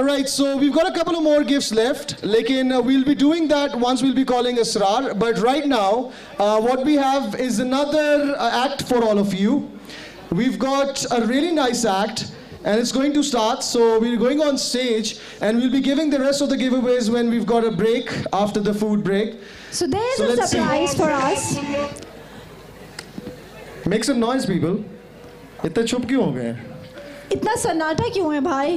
All right, so we've got a couple of more gifts left. Lekin, uh, we'll be doing that once we'll be calling Asrar. But right now, uh, what we have is another uh, act for all of you. We've got a really nice act, and it's going to start. So we're going on stage, and we'll be giving the rest of the giveaways when we've got a break after the food break. So there's So a let's see. surprise for us. Make some noise, people. इतने चुप क्यों हो गए इतना सन्नाटा क्यों है भाई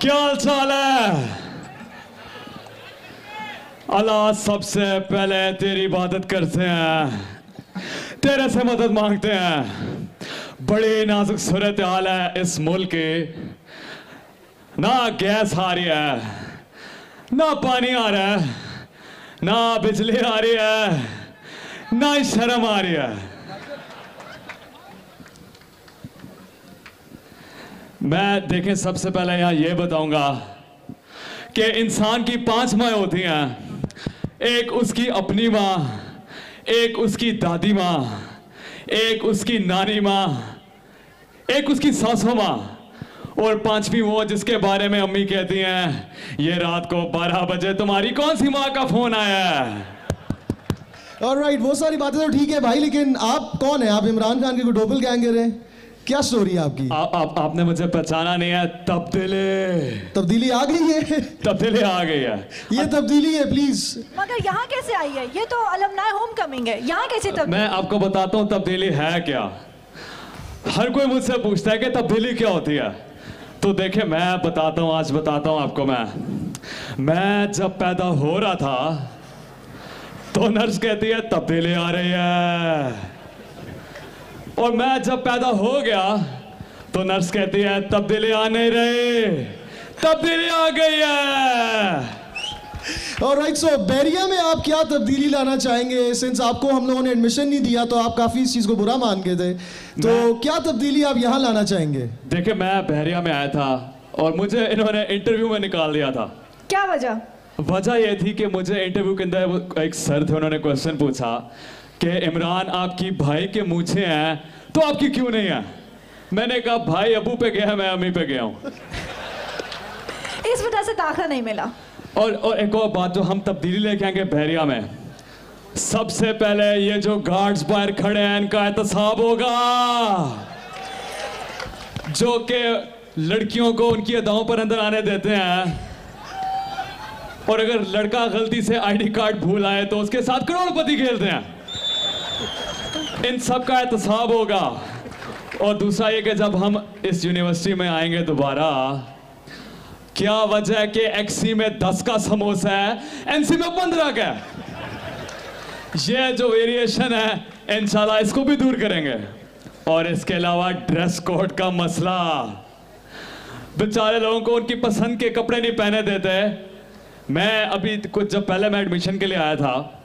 क्या हाल चाल है? अल्लाह सबसे पहले तेरी इबादत करते हैं। तेरे से मदद मांगते हैं। बड़ी नाजुक सूरत हाल है इस मुल्क की। ना गैस आ रही है, ना पानी आ रहा है, ना बिजली आ रही है, ना शर्म आ रही है। मैं देखें सबसे पहले यहाँ ये बताऊँगा कि इंसान की पाँच माँ होती हैं। एक उसकी अपनी माँ एक उसकी दादी माँ एक उसकी नानी माँ एक उसकी सासू माँ और पांचवी वो जिसके बारे में अम्मी कहती हैं ये रात को 12 बजे तुम्हारी कौन सी माँ का फ़ोन आया है? All right, वो सारी बातें तो ठीक है भाई लेकिन आप कौन है? आप इमरान खान के डोबल गैंगर हैं? क्या स्टोरी है आपकी? आप आप आपने मुझे पहचाना नहीं है तब्दीली। तब्दीली आ गई है? तब्दीली आ गई है। ये तब्दीली है प्लीज़ मगर यहाँ कैसे आई है? ये तो अलमनाय होम कमिंग है। यहाँ कैसे तब मैं आपको बताता हूँ तब्दीली है क्या? हर कोई मुझसे पूछता है कि तब्दीली क्या होती है। तो देखे मैं बताता हूँ आज बताता हूँ आपको मैं। मैं जब पैदा हो रहा था तो नर्स कहती है तब्दीली आ रही है। और मैं जब पैदा हो गया तो नर्स कहती है तब्दीली आ नहीं रही तब्दीली आ गई है। और राइट सो बैरिया में आप क्या तब्दीली लाना चाहेंगे? सिंस आपको हम लोगों ने एडमिशन नहीं दिया तो आप काफ़ी इस चीज़ को बुरा मान गए थे। तो क्या तब्दीली आप यहाँ लाना चाहेंगे? देखिए मैं बैरिया में आया था और मुझे इन्होंने इंटरव्यू में निकाल दिया था। क्या वजह? वजह यह थी कि मुझे इंटरव्यू के अंदर एक सर थे उन्होंने क्वेश्चन पूछा। कि इमरान आपकी भाई के मूछे हैं तो आपकी क्यों नहीं है? मैंने कहा भाई अबू पे गया मैं अम्मी पे गया हूँ। इस वजह से दाखला नहीं मिला। और और एक और बात जो हम तब्दीली लेके आएँगे बहरिया में। सबसे पहले ये जो गार्ड्स बाहर खड़े हैं इनका एहतसाब होगा। जो कि लड़कियों को उनकी अदाओं पर अंदर आने देते हैं। और अगर लड़का गलती से आईडी कार्ड भूल आए तो उसके साथ करोड़पति खेलते हैं। इन सब का एहतसाब होगा। और दूसरा ये कि जब हम इस यूनिवर्सिटी में आएँगे दोबारा, क्या वजह है कि एक्सी में दस का समोसा है एनसी में पंद्रह का ये जो वेरिएशन है, इंशाल्लाह इसको भी दूर करेंगे। और इसके अलावा ड्रेस कोड का मसला। बेचारे लोगों को उनकी पसंद के कपड़े नहीं पहने देते। मैं अभी कुछ जब पहले मैं एडमिशन के लिए आया था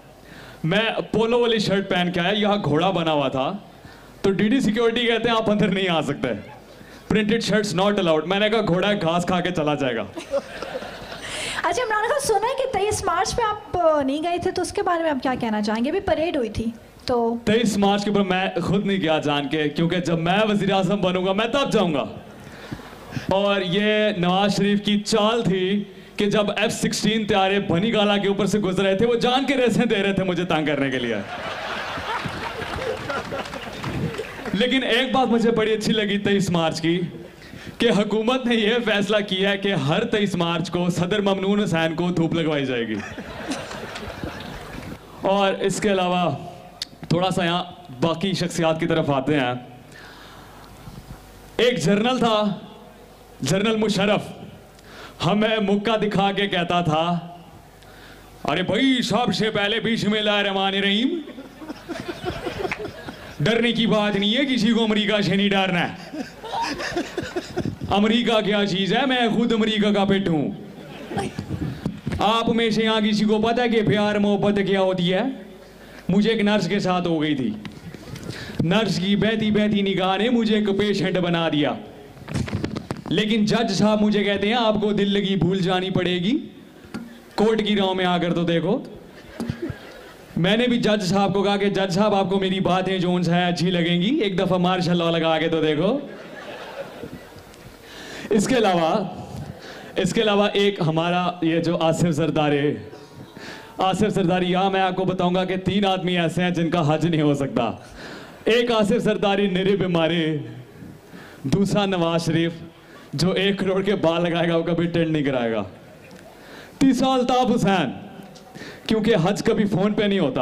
मैं पोलो वाली शर्ट पहन के आया यहाँ घोड़ा बना हुआ था। तो डीडी सिक्योरिटी कहते हैं आप अंदर नहीं आ सकते। प्रिंटेड शर्ट्स नॉट अलाउड मैंने कहा घोड़ा घास खा के चला जाएगा। अच्छा इमरान खान सुना है कि तेईस मार्च पे आप नहीं गए थे तो उसके बारे में आप क्या कहना चाहेंगे? अभी परेड हुई थी तो तेईस मार्च के ऊपर मैं खुद नहीं गया जान के क्योंकि जब मैं वज़ीर बनूँगा मैं तब जाऊँगा। और ये नवाज़ शरीफ की चाल थी कि जब एफ़ सिक्सटीन त्यारे बनी गाला के ऊपर से गुजर रहे थे, वो जान के रेसें दे रहे थे मुझे तंग करने के लिए। लेकिन एक बात मुझे बड़ी अच्छी लगी तेईस मार्च की, कि हुकूमत ने यह फैसला किया है कि हर तेईस मार्च को सदर ममनून हुसैन को धूप लगवाई जाएगी। और इसके अलावा थोड़ा सा यहाँ बाकी शख्सियात की तरफ़ आते हैं। एक जर्नल था, जर्नल मुशरफ हमें मुक्का दिखा के कहता था, अरे भाई, सबसे पहले बिस्मिल्लाह रहीम। डरने की बात नहीं है, किसी को अमेरिका से नहीं डरना है। अमेरिका क्या चीज़ है? मैं खुद अमेरिका का पेट हूँ। आप में से यहाँ किसी को पता है कि प्यार मोहब्बत क्या होती है? मुझे एक नर्स के साथ हो गई थी। नर्स की बहती बहती निगाह ने मुझे एक पेशेंट बना दिया। लेकिन जज साहब मुझे कहते हैं, आपको दिल लगी भूल जानी पड़ेगी। कोर्ट की राह में आकर तो देखो। मैंने भी जज साहब को कहा कि, जज साहब, आपको मेरी बातें जोन है, अच्छी लगेंगी। एक दफ़ा मार्शल लॉ लगा के तो देखो। इसके अलावा इसके अलावा एक हमारा ये जो आसिफ सरदार आसिफ सरदारी यहाँ मैं आपको बताऊँगा कि तीन आदमी ऐसे हैं जिनका हज नहीं हो सकता। एक आसिफ सरदारी निरी बीमारी दूसरा नवाज़ शरीफ जो एक करोड़ के बाल लगाएगा वो कभी टेंड नहीं कराएगा। तीसरा अल्ताफ हुसैन क्योंकि हज कभी फ़ोन पे नहीं होता।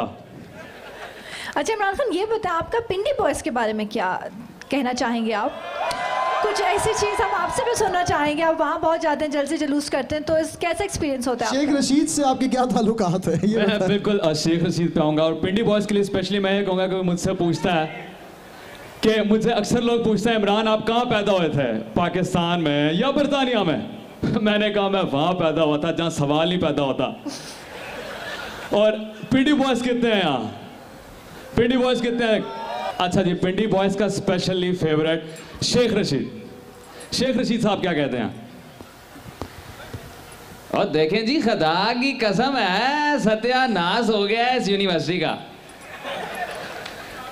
अच्छा इमरान खान ये बताएँ आपका पिंडी बॉयज़ के बारे में क्या कहना चाहेंगे आप? कुछ ऐसी चीज़ हम आपसे भी सुनना चाहेंगे आप वहाँ बहुत जाते हैं जलसे जलूस करते हैं तो इस कैसा एक्सपीरियंस होता है शेख रशीद से आपके क्या ताल्लुकात है? ये मैं बिल्कुल शेख रशीद पे आऊँगा और पिंडी बॉयज़ के लिए स्पेशली मैं ये कहूँगा कि मुझसे पूछता है कि मुझसे अक्सर लोग पूछते हैं, इमरान, आप कहाँ पैदा हुए थे? पाकिस्तान में या बरतानिया में? मैंने कहा, मैं वहाँ पैदा हुआ था, जहाँ सवाल नहीं पैदा होता। और पिंडी बॉयज़ कितने हैं यहाँ? पिंडी बॉयज़ कितने हैं? अच्छा जी, पिंडी बॉयज़ का स्पेशली फेवरेट शेख रशीद। शेख रशीद साहब क्या कहते हैं? और देखें जी, खदा की कसम है, सत्यानाश हो गया है इस यूनिवर्सिटी का।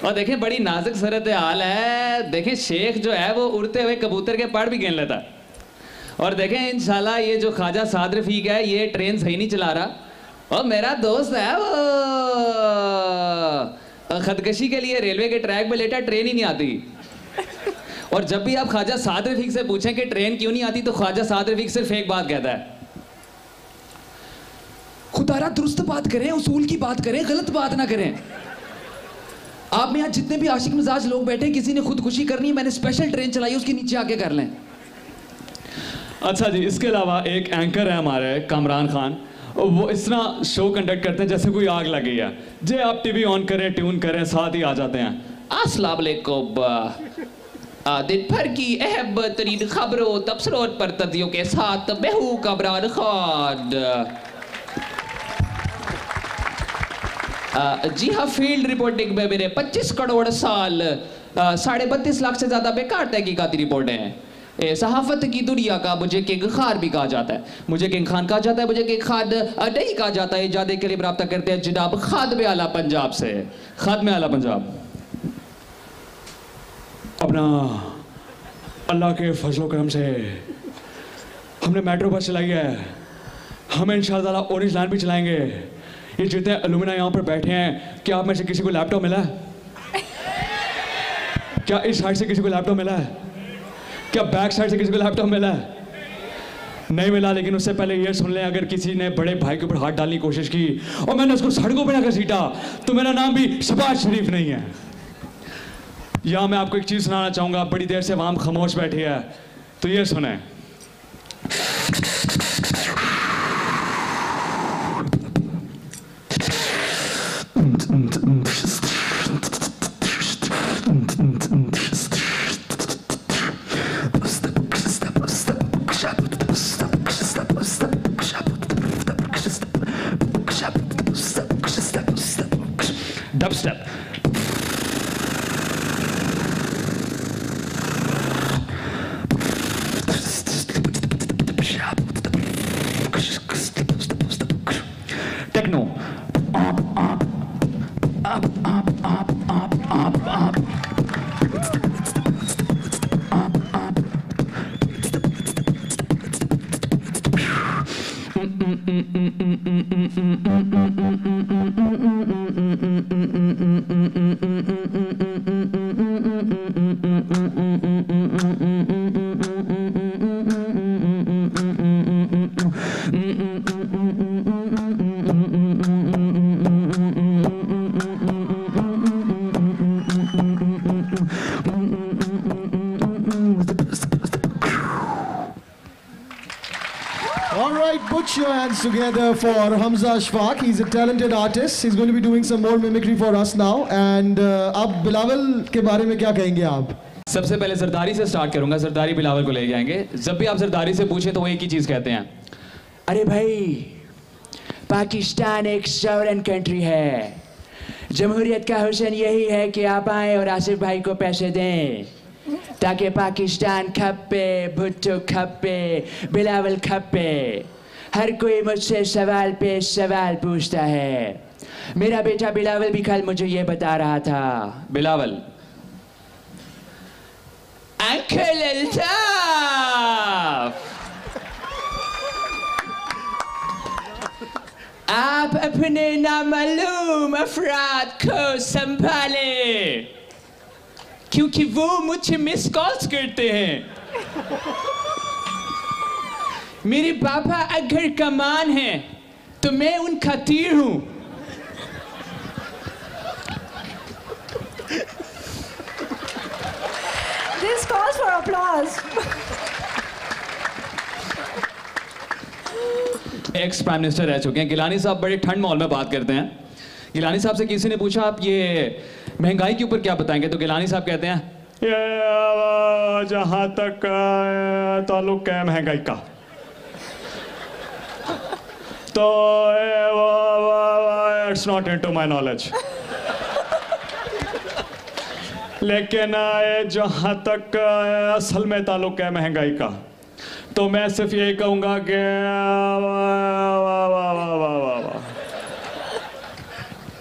और देखें, बड़ी नाजुक सूरत हाल है। देखें, शेख जो है, वो उड़ते हुए कबूतर के पड़ भी गिन लेता। और देखें, इंशाल्लाह ये जो ख्वाजा साद रफीक है, ये ट्रेन सही नहीं चला रहा। और मेरा दोस्त है, वो खदकशी के लिए रेलवे के ट्रैक पे लेटा, ट्रेन ही नहीं आती। और जब भी आप ख्वाजा साद रफीक से पूछें कि ट्रेन क्यों नहीं आती तो ख्वाजा साद रफीक सिर्फ़ एक बात कहता है। खुदारा दुरुस्त बात करें, उसूल की बात करें, गलत बात ना करें। आप में यहाँ जितने भी आशिक मिजाज लोग बैठे हैं, किसी ने खुदकुशी करनी है मैंने स्पेशल ट्रेन चलाई उसके नीचे आके कर लें। अच्छा जी इसके अलावा एक एंकर है हमारे कामरान खान। वो इस तरह शो कंडक्ट करते हैं जैसे कोई आग लगी है। जे आप टीवी ऑन करें ट्यून करें साथ ही आ जाते हैं। अस्सलाम दिन भर की अहम तरीन खबरों तबसरों पर तदियों के साथ मैं हूँ कमरान खान। जी हाँ फ़ील्ड रिपोर्टिंग में मेरे 25 करोड़ साल साढ़े बत्तीस लाख से ज़्यादा बेकार तहकीकाती रिपोर्टें हैं। सहाफत की दुनिया का मुझे किंग खान भी कहा जाता है। मुझे किंग खान कहा जाता है, मुझे किंग खान नहीं कहा जाता है। इजादे के लिए रब्ता करते हैं जनाब खाद में आला पंजाब से। खाद में आला पंजाब। अपना अल्लाह के फजलो करम से हमने मेट्रो बस चलाई है। हम इन शाह ऑरेंज लाइन भी चलाएँगे। ये जितने अलुमिना यहाँ पर बैठे हैं, क्या आप में से किसी को लैपटॉप मिला? है क्या इस साइड से किसी को लैपटॉप मिला? है क्या बैक साइड से किसी को लैपटॉप मिला? है नहीं मिला, लेकिन उससे पहले ये सुन लें, अगर किसी ने बड़े भाई के ऊपर हाथ डालने की कोशिश की, और मैंने उसको सड़कों पर ना घसीटा तो मेरा नाम भी शबाज शरीफ नहीं है। यहाँ मैं आपको एक चीज़ सुनाना चाहूँगा बड़ी देर से वहाँ खामोश बैठी है तो ये सुने। Dubstep. mm, mm. mm. Put your hands together for Hamza Ashfaq. He's a talented artist. He's going to be doing some more mimicry for us now. And uh, अब बिलावल के बारे में क्या कहेंगे आप सबसे पहले सरदारी से स्टार्ट करूँगा सरदारी बिलावल को लेके आएँगे जब भी आप सरदारी से पूछें तो वो एक ही चीज़ कहते हैं अरे भाई पाकिस्तान एक सॉवरन कंट्री है जमहूरियत का हुसन यही है कि आप आए और आसिफ भाई को पैसे दें ताकि पाकिस्तान खप्पे भुट्टो खप्पे बिलावल खप्पे हर कोई मुझसे सवाल पे सवाल पूछता है। मेरा बेटा बिलावल भी कल मुझे ये बता रहा था। बिलावल। अंकल अल्ताफ! आप अपने नामालूम अफराद को संभाले क्योंकि वो मुझे मिस कॉल्स करते हैं। मेरे पापा अगर कमान है तो मैं उनका तीर हूँ। This calls for applause. Ex prime minister रह चुके हैं। गिलानी साहब बड़े ठंड माहौल में बात करते हैं। गिलानी साहब से किसी ने पूछा आप ये महँगाई के ऊपर क्या बताएँगे? तो गिलानी साहब कहते हैं ये जहाँ तक ताल्लुक है महँगाई का। तो it's not into my knowledge लेकिन जहाँ तक असल में ताल्लुक है महँगाई का तो मैं सिर्फ़ यही कहूँगा कि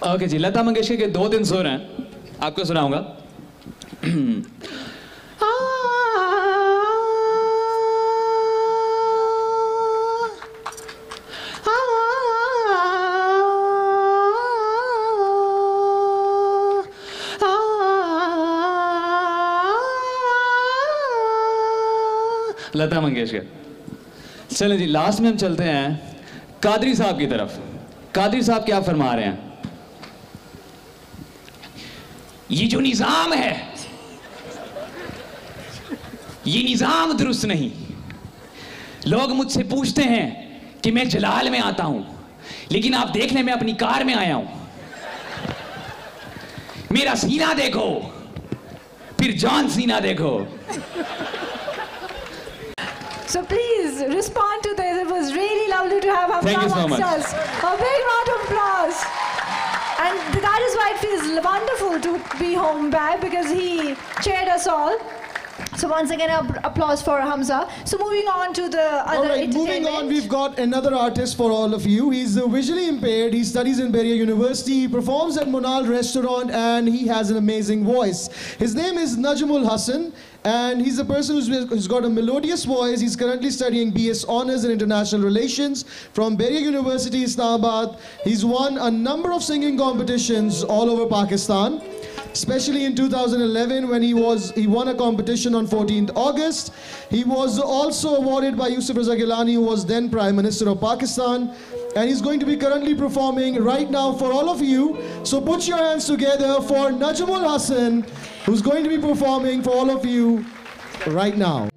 ओके जी, लता मंगेशकर के दो दिन सुर हैं। आपको सुनाऊँगा। लता मंगेशकर। चले जी लास्ट में हम चलते हैं कादरी साहब की तरफ़। कादरी साहब, क्या फरमा रहे हैं? ये जो निज़ाम है, ये निज़ाम दुरुस्त नहीं। लोग मुझसे पूछते हैं कि मैं जलाल में आता हूँ, लेकिन आप देखने में अपनी कार में आया हूँ। मेरा सीना देखो, फिर जान सीना देखो। So please respond to this. It was really lovely to have Hamza Thank you so amongst much. us. A big round of applause. And that is why it feels wonderful to be home back because he cheered us all. So once again, applause for Hamza. So moving on to the other All right, moving on, we've got another artist for all of you. He's uh, visually impaired. He studies in Beria University. He performs at Monal Restaurant, and he has an amazing voice. His name is Najmul Hassan, and he's a person who's, who's got a melodious voice. He's currently studying BS Honors in International Relations from Beria University, Islamabad. He's won a number of singing competitions all over Pakistan especially in 2011 when he was he won a competition on 14th August. He was also awarded by Yusuf Raza Gilani, who was then Prime Minister of Pakistan. And he's going to be currently performing right now for all of you. So put your hands together for Najmul Hassan, who's going to be performing for all of you right now.